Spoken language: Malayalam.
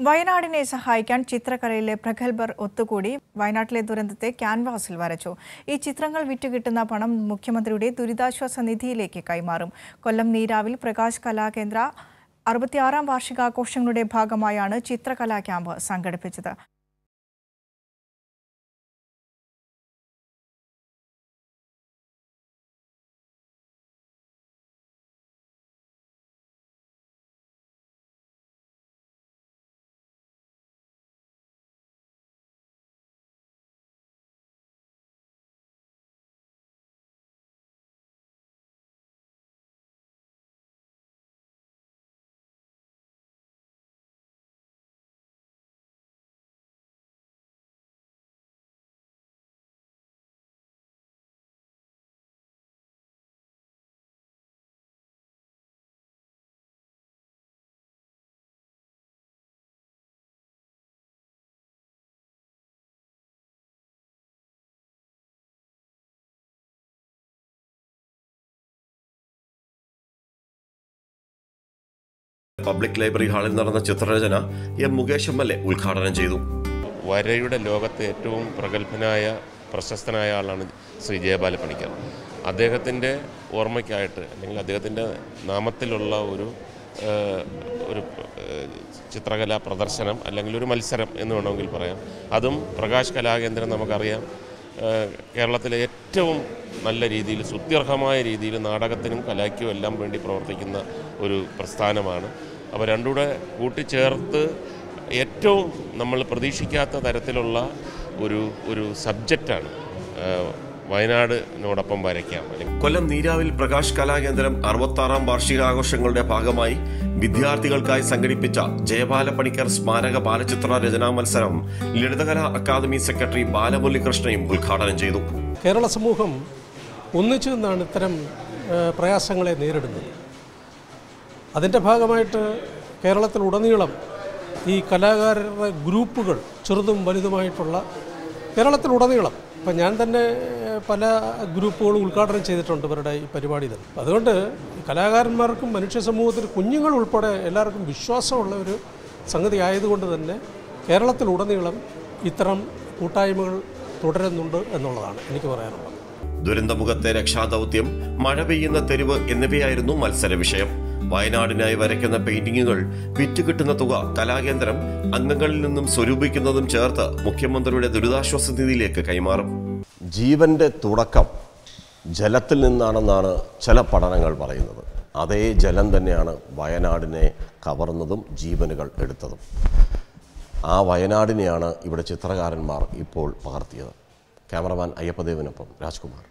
വയനാടിനെ സഹായിക്കാൻ ചിത്രകലയിലെ പ്രഗത്ഭർ ഒത്തുകൂടി വയനാട്ടിലെ ദുരന്തത്തെ ക്യാൻവാസിൽ വരച്ചു. ഈ ചിത്രങ്ങൾ വിറ്റുകിട്ടുന്ന പണം മുഖ്യമന്ത്രിയുടെ ദുരിതാശ്വാസ നിധിയിലേക്ക് കൈമാറും. കൊല്ലം നീരാവിൽ പ്രകാശ് കലാകേന്ദ്ര അറുപത്തിയാറാം വാർഷികാഘോഷങ്ങളുടെ ഭാഗമായാണ് ചിത്രകലാ ക്യാമ്പ് സംഘടിപ്പിച്ചത്. പബ്ലിക് ലൈബ്രറി ഹാളിൽ നടന്ന ചിത്രരചന M Mukesh M L A ഉദ്ഘാടനം ചെയ്തു. വരയുടെ ലോകത്ത് ഏറ്റവും പ്രഗത്ഭനായ പ്രശസ്തനായ ആളാണ് ശ്രീ ജയബാലപ്പണിക്കർ. പണിക്കർ അദ്ദേഹത്തിന്റെ ഓർമ്മയ്ക്കായിട്ട് അല്ലെങ്കിൽ അദ്ദേഹത്തിന്റെ നാമത്തിലുള്ള ഒരു ഒരു ചിത്രകലാ പ്രദർശനം അല്ലെങ്കിൽ ഒരു മത്സരം എന്ന് വേണമെങ്കിൽ പറയാം. അതും പ്രകാശ് കലാകേന്ദ്രം നമുക്കറിയാം. കേരളത്തിലെ ഏറ്റവും നല്ല രീതിയിൽ സുത്യർഹമായ രീതിയിൽ നാടകത്തിനും കലയ്ക്കും എല്ലാം വേണ്ടി പ്രവർത്തിക്കുന്ന ഒരു പ്രസ്ഥാനമാണ്. അപ്പോൾ രണ്ടുകൂടെ കൂട്ടിച്ചേർത്ത് ഏറ്റവും നമ്മൾ പ്രതീക്ഷിക്കാത്ത തരത്തിലുള്ള ഒരു ഒരു സബ്ജക്റ്റാണ് വയനാടിനോടൊപ്പം വരയ്ക്കാം. കൊല്ലം നീരാവിൽ പ്രകാശ് കലാകേന്ദ്രം അറുപത്താറാം വാർഷികാഘോഷങ്ങളുടെ ഭാഗമായി വിദ്യാർത്ഥികൾക്കായി സംഘടിപ്പിച്ച ജയബാല പണിക്കർ സ്മാരക ബാലചിത്ര രചനാ മത്സരം ലളിതകലാ അക്കാദമി സെക്രട്ടറി ബാലമുരളികൃഷ്ണയും ഉദ്ഘാടനം ചെയ്തു. കേരള സമൂഹം ഒന്നിച്ചു നിന്നാണ് ഇത്തരം പ്രയാസങ്ങളെ നേരിടുന്നത്. അതിന്റെ ഭാഗമായിട്ട് കേരളത്തിലുടനീളം ഈ കലാകാരരുടെ ഗ്രൂപ്പുകൾ ചെറുതും വലുതുമായിട്ടുള്ള കേരളത്തിലുടനീളം ഇപ്പം ഞാൻ തന്നെ പല ഗ്രൂപ്പുകളും ഉദ്ഘാടനം ചെയ്തിട്ടുണ്ട് ഇവരുടെ ഈ പരിപാടി തന്നെ അതുകൊണ്ട് കലാകാരന്മാർക്കും മനുഷ്യ സമൂഹത്തിൽ കുഞ്ഞുങ്ങൾ ഉൾപ്പെടെ എല്ലാവർക്കും വിശ്വാസമുള്ള ഒരു സംഗതി ആയതുകൊണ്ട് തന്നെ കേരളത്തിലുടനീളം ഇത്തരം കൂട്ടായ്മകൾ തുടരുന്നുണ്ട് എന്നുള്ളതാണ് എനിക്ക് പറയാനുള്ളത്. ദുരന്തമുഖത്തെ രക്ഷാദൗത്യം മഴ പെയ്യുന്ന തെരുവ് എന്നിവയായിരുന്നു മത്സര വിഷയം. വയനാടിനായി വരയ്ക്കുന്ന പെയിന്റിങ്ങുകൾ വിറ്റുകിട്ടുന്ന തുക കലാകേന്ദ്രം അംഗങ്ങളിൽ നിന്നും സ്വരൂപിക്കുന്നതും ചേർത്ത് മുഖ്യമന്ത്രിയുടെ ദുരിതാശ്വാസ നിധിയിലേക്ക് കൈമാറും. ജീവന്റെ തുടക്കം ജലത്തിൽ നിന്നാണെന്നാണ് ചില പഠനങ്ങൾ പറയുന്നത്. അതേ ജലം തന്നെയാണ് വയനാടിനെ കവർന്നതും ജീവനുകൾ എടുത്തതും. ആ വയനാടിനെയാണ് ഇവിടെ ചിത്രകാരന്മാർ ഇപ്പോൾ പകർത്തിയത്. ക്യാമറമാൻ അയ്യപ്പദേവനൊപ്പം രാജ്കുമാർ.